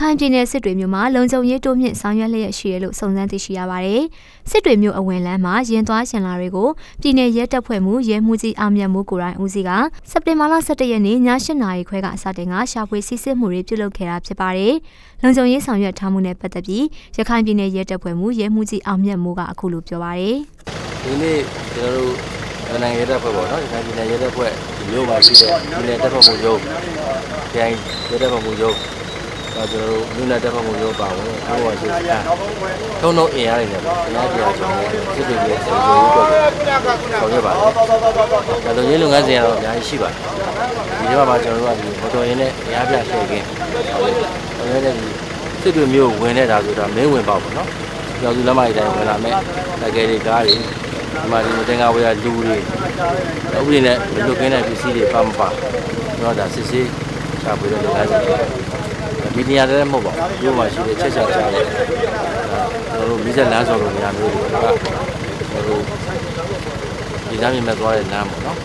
ခိုင်ပြည်နယ်စစ်တွေမြို့မှာလုံခြုံရေးတိုးမြင့်ဆောင်ရွက်လျက်ရှိရလို့စုံစမ်းသိရှိရပါတယ်။စစ်တွေမြို့အဝင်လမ်းမှာရင်သွားရှင်လာတွေကိုပြည်내ရဲတပ်ဖွဲ့မှုရဲမှုကြီးအောင်မြတ်မှုကိုရိုင်းဦးစီးကစက်တင်ဘာလ17ရက်နေ့ည8နာရီခွဲကစတင်ကရှာဖွေစစ်စစ်မှုတွေပြုလုပ်ခဲ့တာဖြစ်ပါတယ်။လုံခြုံရေးဆောင်ရွက်ထားမှုနဲ့ပတ်သက်ပြီးရခိုင်ပြည်နယ်ရဲတပ်ဖွဲ့မှုရဲမှုကြီးအောင်မြတ်မှုကအခုလိုပြောပါတယ်။ဒီနေ့ကျွန်တော်တို့နိုင်ငံရဲတပ်ဖွဲ့ပေါ့နော်ရခိုင်ပြည်နယ်ရဲတပ်ဖွဲ့ဒီမြို့မှာရှိတဲ့ပြည်နယ်တပ်ဖွဲ့မှုရုံးပြန်ရဲတပ်ဖွဲ့မှုရုံး တော့ကျွန်တော်တို့မြို့နယ်တပ်ဖွဲ့မှုရုံးပါဝင်ဟိုပါရှိတာထုံထုံအင်အားတွေနဲ့ပေါ့တရားတရားကျွန်တော်စစ်တွေရဲ့စေရိုးတော့ဆောင်ရွက်ပါတယ်။ဒါတော့ရင်းလုပ်ငန်းစဉ်ကတော့အများကြီးရှိပါတယ်။ဒီထဲမှာကျွန်တော်တို့ကဒီမော်တော်ယာဉ်နဲ့အများပြလှည့်ကင်းဆောင်ရွက်တဲ့ဒီစစ်တွေမျိုးဝင်နေတာဆိုတာမင်းဝင်ပေါ့ပေါ့နော်။ကျောင်းစုလမ်းမကြီးတိုင်းဝင်လာမယ်။တကယ်တွေကားတွေဒီမှာဒီတင်ကားဝယ်လူတွေဥပဒေနဲ့မလွတ်ကင်းတဲ့ပစ္စည်းတွေပါမပါကျွန်တော်ဒါစစ်ဆေးချပွေတဲ့လုပ်ငန်းစဉ် ဒီနေရာတည်းမဟုတ်ပါဘူးမြို့မှာရှိတဲ့ချက်ချက်ကြားတဲ့ကျွန်တော်တို့မိဆက်လမ်းဆောင်လိုနေရာမျိုးတွေကကျွန်တော်တို့ဒီသားမြင်မဲ့သွားတဲ့လမ်းပေါ့နော်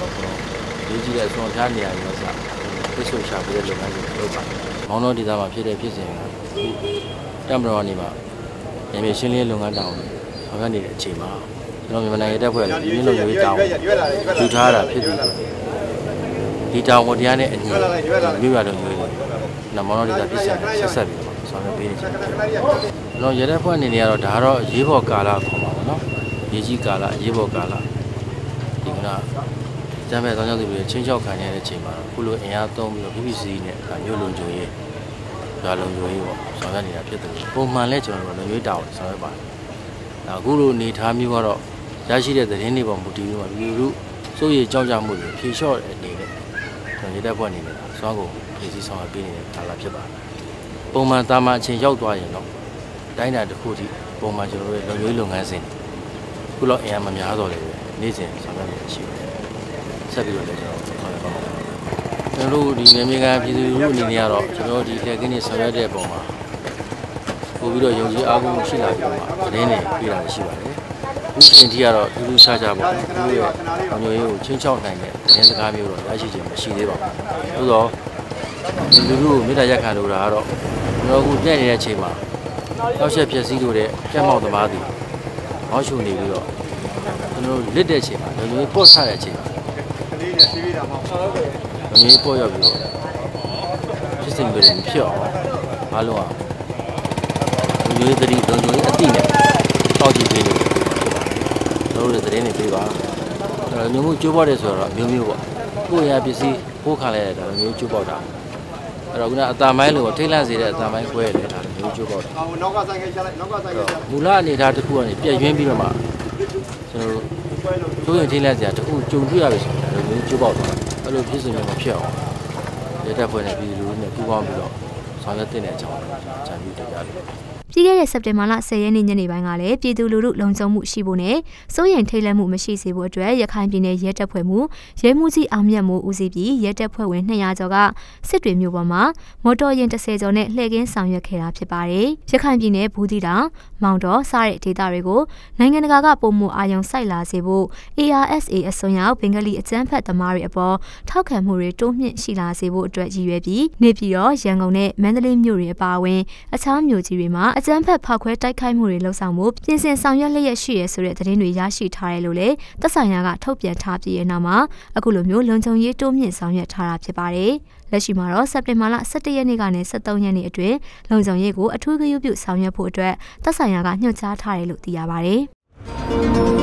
ရေးကြည့်တဲ့အစွန်ဖျားနေရာမျိုးစပြစ်ဆိုရှာပြတဲ့လုပ်ငန်းတွေလုပ်ပါမောင်းတော်ဒေသမှာဖြစ်တဲ့ဖြစ်စဉ်ကတမတော်နေမှာရေမြေရှင်းလင်းလုပ်ငန်းတောင်းဆောင်ရွက်နေတဲ့အချိန်မှာကျွန်တော်မြန်မာနိုင်ငံတပ်ဖွဲ့ပြည်လုံးရေးတောင်းယူထားတာဖြစ်ပြီးဒီတောင်းဝတရားနဲ့အညီမြို့ရတော်မျိုး နမောတော်ဒေသပြည်ဆက်ဆက်ဆက်ပြီးတော့ဆောင်ရွက်ပေးနေကြတယ်ကျွန်တော်ရတဲ့ဖွဲ့အနေနဲ့ကတော့ဒါကတော့ရေးဘော်ကာလခေါ်ပါတော့နော်ရေးကြီးကာလရေးဘော်ကာလဒီကနေ့ကျမ်းမဲ့သောကြောင့်ဒီလိုချင်းချောက်ခံရတဲ့အချိန်မှာခုလိုအင်အားသုံးပြီးတော့ BBC နဲ့မြို့လုံခြုံရေးဒါလုံခြုံရေးပေါ့ဆောင်ရွက်နေတာဖြစ်တယ်ပုံမှန်လဲကျွန်တော်တို့လုံခြုံရေးတာဝန်ဆောင်ရွက်ပါတယ်ဒါအခုလိုနေထားမျိုးကတော့ရရှိတဲ့သတင်းတွေပေါ်မူတည်ပြီးတော့ပြည်သူစိုးရိမ်ကြောက်ကြမှုတွေဖြေလျှော့တဲ့အနေနဲ့ကျွန်တော် ရေးတဲ့ဘက်အနေနဲ့စွမ်းကုန်ဖြည့်ဆည်းဆောင်ရွက်ပေးနေတဲ့ကာလဖြစ်ပါတယ်ပုံမှန်တာမန်အချိန်ရောက်သွားရင်တော့တိုင်းတာတစ်ခုထိပုံမှန်ကျွန်တော်တို့လုံခြုံရေးလုပ်ငန်းစဉ်ခုလောက်အင်အားမများတော့လေနေ့စဉ်ဆောင်ရွက်နေရှိပါတယ်ဆက်ပြီးတော့လည်းကျွန်တော်ဆောင်ရွက်ပါမယ်ကျွန်တော်တို့ဒီနေမြေကန်ပြည်သူလူထုအနေနဲ့ကတော့ကျွန်တော်ဒီလက်ကင်းနေဆောင်ရွက်တဲ့ပုံမှာပို့ပြီးတော့ယုံကြည်အားကိုးမှုရှိလာပြီးတော့သတင်းတွေပြတာရှိပါတယ်အ ခုချိန်ထိကတော့တူတူခြားခြားပေါ့သူတို့ရဲ့အမျိုးရေးကိုချင်းချောက်နိုင်တဲ့သတင်းစကားမျိုးတော့ရရှိခြင်းမရှိသေးပါဘူးသို့တော့ဒီလူလူကိုမေတ္တာရက်ခံလို့တာကတော့ကျွန်တော်အခုတက်နေတဲ့အချိန်မှာနောက်ဆက်ဖြစ်စည်းလို့တဲ့ကြက်မောက်သမားတွေဟောရှုနေပြီးတော့ကျွန်တော်လစ်တဲ့အချိန်မှာလူမျိုးပေါ့ဆတဲ့အချိန်မှာလူမျိုးပေါ့ရောက်ပြီးတော့ဖြစ်စဉ်တွေမဖြစ်အောင်အားလုံးကလူမျိုးသတိလူမျိုးအတိနဲ့တောက်ကြည့်ပေးနေ တယ်တို့တွေသတင်းတွေပေးပါအဲမျိုးမှုကျိုးပေါက်တယ်ဆိုတော့မျိုးမျိုးပေါ့ကိုယ်ရပစ္စည်းပိုးခါလိုက်တာမျိုးကျိုးပေါက်တာအဲ့တော့ခုနအတာမိုင်းလို့ထိတ်လန့်စေတဲ့အတာမိုင်းခွဲရတယ်ဒါမျိုးကျိုးပေါက်တာနောက်ကဆိုင်ကချလိုက်နောက်ကဆိုင်ကချမူလအနေထားတစ်ခုကနေပြည့်ရင်းပြီးတော့မှကျွန်တော်တို့ရင်ထိတ်လန့်စရာတစ်ခုကြုံတွေ့ရပြီဆိုတော့မျိုးကျိုးပေါက်တာအဲ့လိုဖြစ်စဉ်မျိုးမဖြစ်အောင်ရတဲ့ဖွဲ့နဲ့ပြည်သူလူထုနဲ့ပူးပေါင်းပြီးတော့ဆောင်ရွက်တဲ့အကြောင်းဂျန်ပြီးတရားလို့ ပြီးခဲ့တဲ့စက်တင်ဘာလ10ရက်နေ့ညနေပိုင်းကလည်းပြည်သူလူထုလုံခြုံမှုရှိဖို့နဲ့စိုးရိမ်ထိတ်လန့်မှုမရှိစေဖို့အတွက်ရခိုင်ပြည်နယ်ရဲတပ်ဖွဲ့မှုရဲမှုကြီးအောင်မြတ်မိုးဦးစီးပြီးရဲတပ်ဖွဲ့ဝင်200ကျော်ကစစ်တွေမြို့ပေါ်မှာမော်တော်ယာဉ်30ကျော်နဲ့လှည့်ကင်းဆောင်ရွက်ခဲ့တာဖြစ်ပါတယ်။ရခိုင်ပြည်နယ်ဘူးသီးတောင်မောင်တော်စတဲ့ဒေသတွေကိုနိုင်ငံတကာကပုံမှုအာရုံစိုက်လာစေဖို့ ARSA အစွန်းရောက်ဘင်္ဂလီအကြမ်းဖက်သမားတွေအပေါ်ထောက်ခံမှုတွေတိုးမြင့်ရှိလာစေဖို့အတွက်ရည်ရွယ်ပြီးနေပြည်တော်ရန်ကုန်နဲ့မန္တလေးမြို့တွေအပါအဝင်အခြားမြို့ကြီးတွေမှာအကြမ်းဖက်ဖောက်ခွဲတိုက်ခိုက်မှုတွေလှုပ်ဆောင်မှုပြင်ဆင်ဆောင်ရွက်လျက်ရှိရဆိုတဲ့သတင်းတွေရရှိထားတယ်လို့လည်းသက်ဆိုင်ရာကထုတ်ပြန်ထားပြီးတဲ့နောက်မှာအခုလိုမျိုးလုံခြုံရေးတိုးမြင့်ဆောင်ရွက်ထားတာဖြစ်ပါတယ်။လက်ရှိမှာတော့စက်တင်ဘာလ17ရက်နေ့ကနေ23ရက်နေ့အတွင်းလုံခြုံရေးကိုအထူးဂရုပြုဆောင်ရွက်ဖို့အတွက်သက်ဆိုင်ရာကညွှန်ကြားထားတယ်လို့သိရပါတယ်။